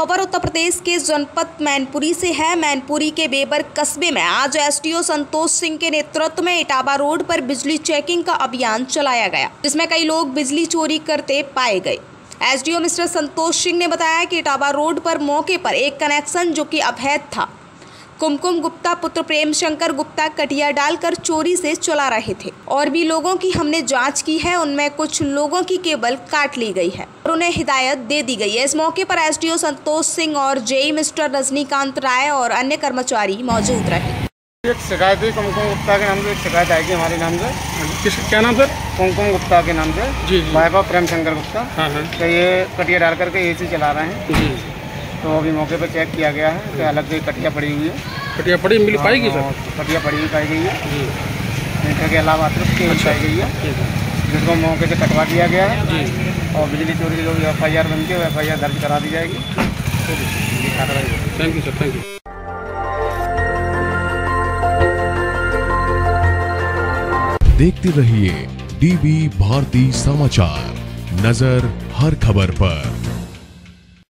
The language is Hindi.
खबर उत्तर प्रदेश के जनपद मैनपुरी से है। मैनपुरी के बेबर कस्बे में आज एसटीओ संतोष सिंह के नेतृत्व में इटावा रोड पर बिजली चेकिंग का अभियान चलाया गया, जिसमें कई लोग बिजली चोरी करते पाए गए। एसडीओ मिस्टर संतोष सिंह ने बताया कि इटावा रोड पर मौके पर एक कनेक्शन जो कि अवैध था। कुमकुम गुप्ता पुत्र प्रेम शंकर गुप्ता कटिया डालकर चोरी से चला रहे थे। और भी लोगों की हमने जाँच की है उनमें कुछ लोगों की केबल काट ली गई है और उन्हें हिदायत दे दी गई है। इस मौके पर एसडीओ संतोष सिंह और जेई मिस्टर रजनीकांत राय और अन्य कर्मचारी मौजूद रहे। एक शिकायत हुई कुमकुम गुप्ता के नाम से एक शिकायत आएगी हमारे नाम से। किस क्या नाम सर? कुमकुम गुप्ता के नाम से। जी ऑफ़ प्रेम शंकर गुप्ता। हाँ हाँ। तो ये कटिया डाल करके ए चला रहे हैं। जी। तो अभी मौके पर चेक किया गया है तो अलग से कटिया पड़ी हुई है। कटिया पड़ी मिल पाएगी सर? कटिया पड़ी हुई पाई गई है। मीटर के अलावा अतिरिक्त केबल पाई गई है। जिसको मौके से कटवा दिया गया है। और बिजली चोरी की जो एफ़ आई आर बनती है वो एफ़ आई आर दर्ज करा दी जाएगी। कार्रवाई thank you sir thank you देखते रहिए डीवी भारती समाचार। नज़र हर खबर पर।